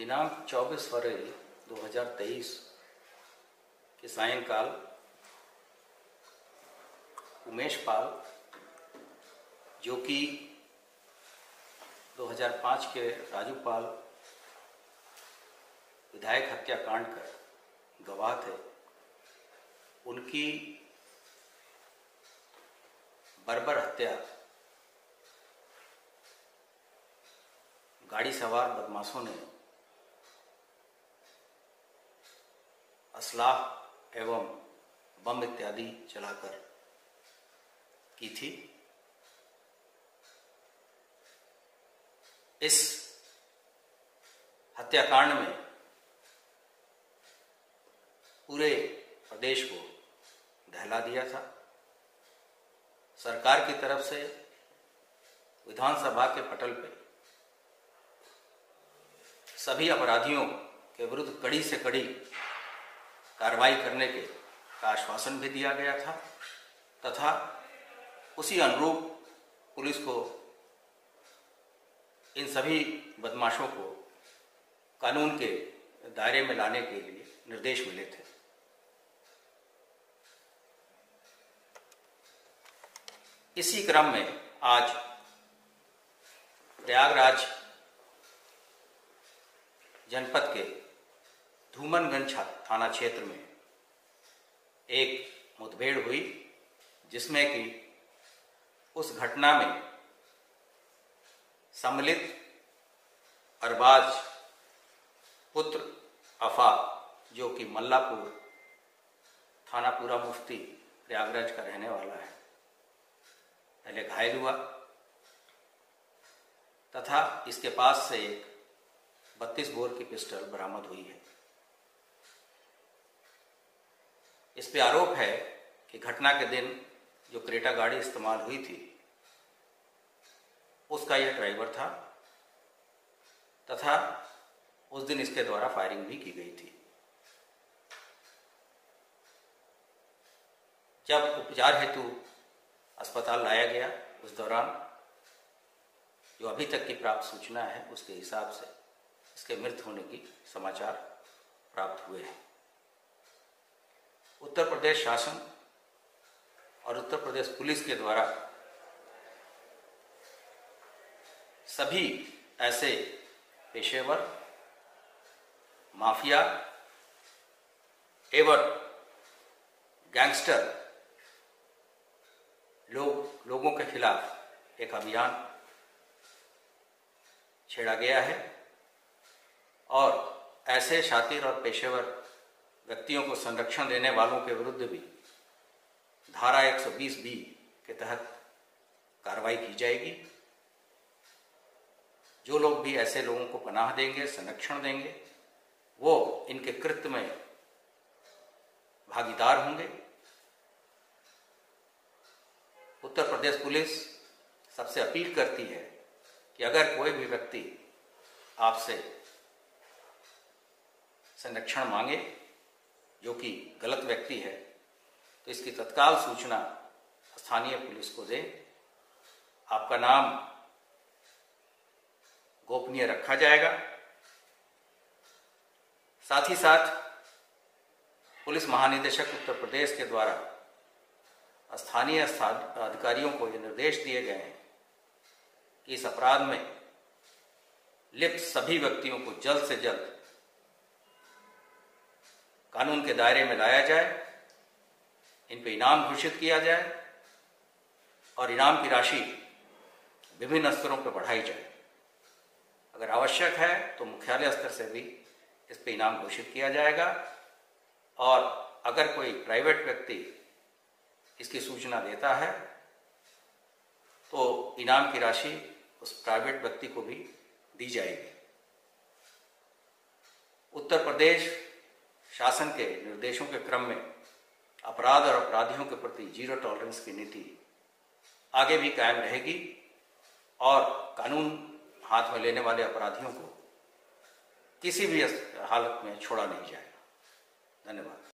दिनांक 24 फरवरी 2023 के सायंकाल, उमेश पाल, जो कि 2005 के राजू पाल, विधायक हत्याकांड का गवाह थे, उनकी बर्बर हत्या, गाड़ी सवार बदमाशों ने असलाह एवं बम इत्यादि चलाकर की थी। इस हत्याकांड में पूरे प्रदेश को दहला दिया था। सरकार की तरफ़ से विधानसभा के पटल पे सभी अपराधियों के विरुद्ध कड़ी से कड़ी कार्रवाई करने के का आश्वासन भी दिया गया था, तथा उसी अनुरूप पुलिस को इन सभी बदमाशों को कानून के दायरे में लाने के लिए निर्देश मिले थे। इसी क्रम में आज प्रयागराज जनपद के धूमनगंज थाना क्षेत्र में एक मुठभेड़ हुई, जिसमें कि उस घटना में सम्मिलित अरबाज पुत्र अफा, जो कि मल्लापुर थानापुरा मुफ्ती प्रयागराज का रहने वाला है, पहले घायल हुआ, तथा इसके पास से एक बत्तीस बोर की पिस्टल बरामद हुई है। इस पे आरोप है कि घटना के दिन जो क्रेटा गाड़ी इस्तेमाल हुई थी, उसका यह ड्राइवर था तथा उस दिन इसके द्वारा फायरिंग भी की गई थी। जब उपचार हेतु अस्पताल लाया गया उस दौरान, जो अभी तक की प्राप्त सूचना है, उसके हिसाब से इसके मृत होने की समाचार प्राप्त हुए हैं। उत्तर प्रदेश शासन और उत्तर प्रदेश पुलिस के द्वारा सभी ऐसे पेशेवर, माफिया एवं गैंगस्टर लोग, लोगों के खिलाफ एक अभियान छेड़ा गया है और ऐसे शातिर और पेशेवर व्यक्तियों को संरक्षण देने वालों के विरुद्ध भी, धारा 120 बी के तहत कार्रवाई की जाएगी। जो लोग भी ऐसे लोगों को पनाह देंगे, संरक्षण देंगे, वो इनके कृत्य में भागीदार होंगे। उत्तर प्रदेश पुलिस सबसे अपील करती है कि अगर कोई भी व्यक्ति आपसे संरक्षण मांगे जो कि गलत व्यक्ति है तो इसकी तत्काल सूचना स्थानीय पुलिस को दें। आपका नाम गोपनीय रखा जाएगा। साथ ही साथ पुलिस महानिदेशक उत्तर प्रदेश के द्वारा स्थानीय अधिकारियों को ये निर्देश दिए गए हैं कि इस अपराध में लिप्त सभी व्यक्तियों को जल्द से जल्द कानून के दायरे में लाया जाए, इन पे इनाम घोषित किया जाए और इनाम की राशि विभिन्न स्तरों पर बढ़ाई जाए। अगर आवश्यक है तो मुख्यालय स्तर से भी इस पे इनाम घोषित किया जाएगा और अगर कोई प्राइवेट व्यक्ति इसकी सूचना देता है तो इनाम की राशि उस प्राइवेट व्यक्ति को भी दी जाएगी। उत्तर प्रदेश शासन के निर्देशों के क्रम में अपराध और अपराधियों के प्रति ज़ीरो टॉलरेंस की नीति आगे भी कायम रहेगी और कानून हाथ में लेने वाले अपराधियों को किसी भी हालत में छोड़ा नहीं जाएगा। धन्यवाद।